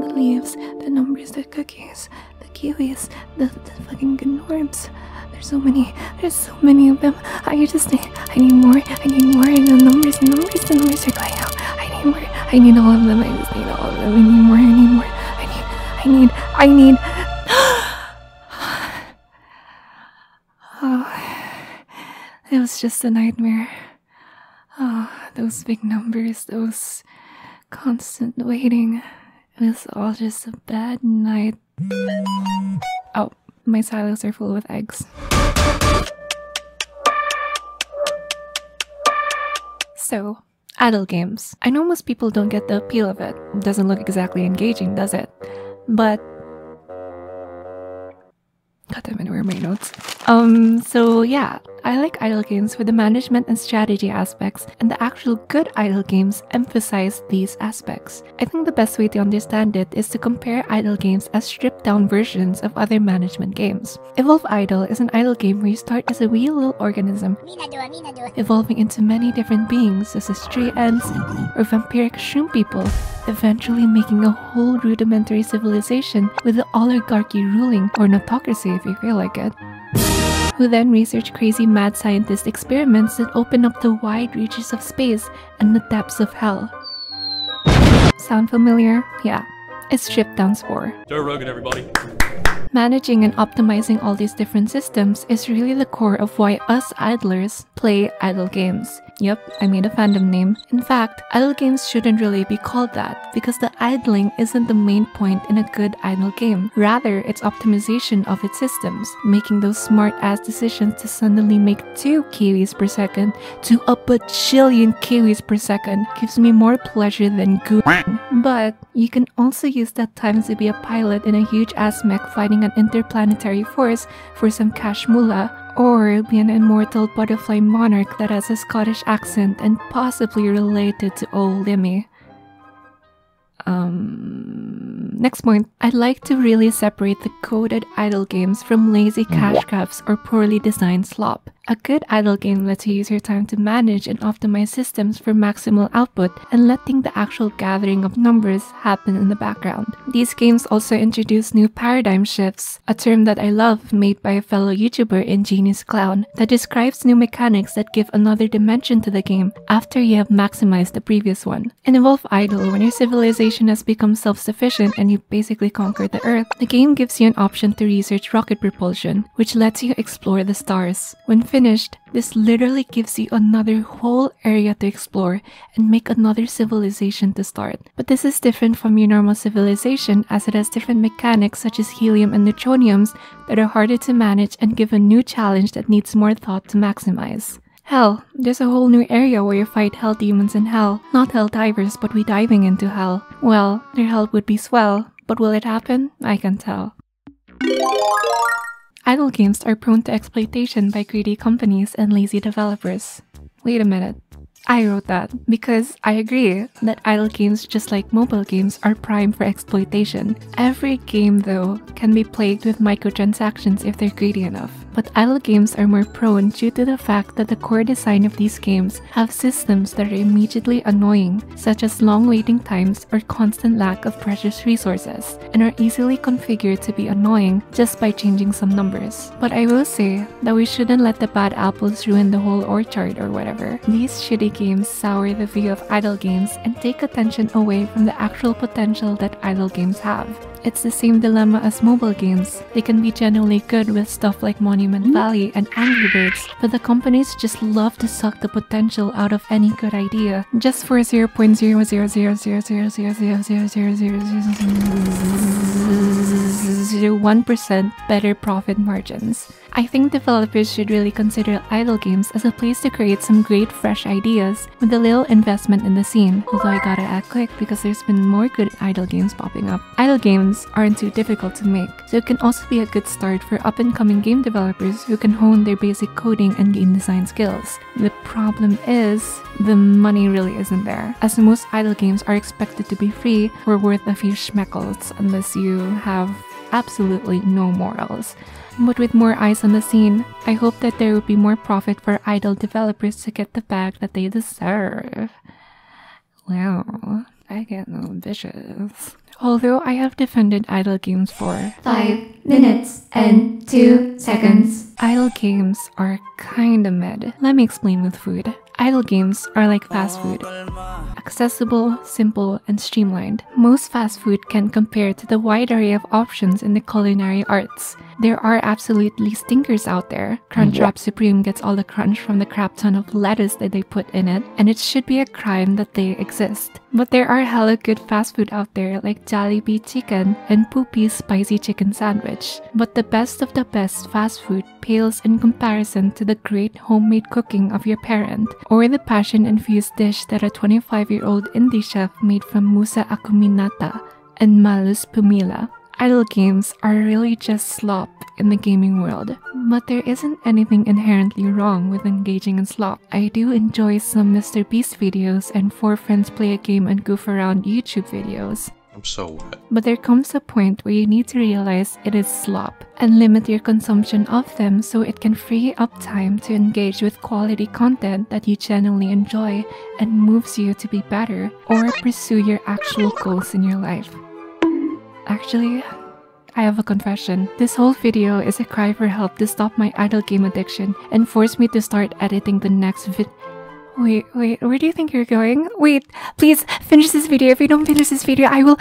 the leaves, the numbers, the cookies, the kiwis, the, the fucking gnorms. There's so many. There's so many of them. I just need. I need more. I need more. And the numbers, the numbers, the numbers are going out. I need more. I need all of them. I just need all of them. I need more. I need more. I need. I need. I need. oh, it was just a nightmare. Oh, those big numbers. Those constant waiting. Was all just a bad night. Oh, my silos are full with eggs. So, idle games. I know most people don't get the appeal of it doesn't look exactly engaging, does it? But God damn it, my notes? Um, so yeah, I like idle games with the management and strategy aspects, and the actual good idle games emphasize these aspects. I think the best way to understand it is to compare idle games as stripped down versions of other management games. Evolve Idle is an idle game where you start as a wee little organism, evolving into many different beings, such as tree ants or vampiric shroom people, eventually making a whole rudimentary civilization with the oligarchy ruling, or an autocracy if you feel like it. Who then research crazy mad scientist experiments that open up the wide reaches of space and the depths of hell. Sound familiar? Yeah, it's stripped down Spore. Joe Rogan, everybody. Managing and optimizing all these different systems is really the core of why us idlers play idle games. Yep, I made a fandom name. In fact, idle games shouldn't really be called that because the idling isn't the main point in a good idle game. Rather, it's optimization of its systems, making those smart ass decisions to suddenly make 2 kiwis per second to up a bajillion kiwis per second gives me more pleasure than gooping. But you can also use that time to be a pilot in a huge ass mech fighting an interplanetary force for some cash moolah or be an immortal butterfly monarch that has a Scottish accent and possibly related to old Limmy. Um, next point, I'd like to really separate the coded idle games from lazy cash grabs or poorly designed slop. A good idle game lets you use your time to manage and optimize systems for maximal output and letting the actual gathering of numbers happen in the background. These games also introduce new paradigm shifts, a term that I love made by a fellow YouTuber in Genius Clown that describes new mechanics that give another dimension to the game after you have maximized the previous one. In Evolve Idle, when your civilization has become self-sufficient and you basically conquered the Earth, the game gives you an option to research rocket propulsion, which lets you explore the stars. When this literally gives you another whole area to explore and make another civilization to start. But this is different from your normal civilization as it has different mechanics such as helium and neutroniums that are harder to manage and give a new challenge that needs more thought to maximize. Hell, there's a whole new area where you fight hell demons in hell. Not hell divers, but we diving into hell. Well, their hell would be swell, but will it happen? I can tell. Idle games are prone to exploitation by greedy companies and lazy developers. Wait a minute. I wrote that because I agree that idle games, just like mobile games, are prime for exploitation. Every game, though, can be plagued with microtransactions if they're greedy enough. But idle games are more prone due to the fact that the core design of these games have systems that are immediately annoying, such as long waiting times or constant lack of precious resources, and are easily configured to be annoying just by changing some numbers. But I will say that we shouldn't let the bad apples ruin the whole orchard or whatever. These shitty games sour the view of idle games and take attention away from the actual potential that idle games have. It's the same dilemma as mobile games. They can be genuinely good with stuff like Monument Valley and Angry Birds, but the companies just love to suck the potential out of any good idea just for 0.00000000001% better profit margins. I think developers should really consider idle games as a place to create some great fresh ideas with a little investment in the scene. Although I gotta act quick because there's been more good idle games popping up. Idle games aren't too difficult to make, so it can also be a good start for up and coming game developers who can hone their basic coding and game design skills. The problem is, the money really isn't there, as most idle games are expected to be free or worth a few schmeckles unless you have absolutely no morals. But with more eyes on the scene, I hope that there will be more profit for idle developers to get the bag that they deserve. Wow. I get no bitches. Although I have defended idle games for 5 minutes and 2 seconds. idle games are kinda mid. Let me explain with food. Idle games are like fast food. Accessible, simple, and streamlined. Most fast food can compare to the wide array of options in the culinary arts. There are absolutely stinkers out there. Crunchwrap Supreme gets all the crunch from the crap ton of lettuce that they put in it, and it should be a crime that they exist. But there are hella good fast food out there like Jollibee Chicken and Poopy's Spicy Chicken Sandwich. But the best of the best fast food pales in comparison to the great homemade cooking of your parent, or the passion infused dish that a 25 year old indie chef made from Musa Acuminata and Malus Pumila. Idle games are really just slop in the gaming world, but there isn't anything inherently wrong with engaging in slop. I do enjoy some Mr. Beast videos and four friends play a game and goof around YouTube videos. I'm so wet. But there comes a point where you need to realize it is slop and limit your consumption of them so it can free up time to engage with quality content that you genuinely enjoy and moves you to be better or pursue your actual goals in your life. Actually, I have a confession. This whole video is a cry for help to stop my idle game addiction and force me to start editing the next vid. Wait, wait, where do you think you're going? Wait, please finish this video. If you don't finish this video, I will.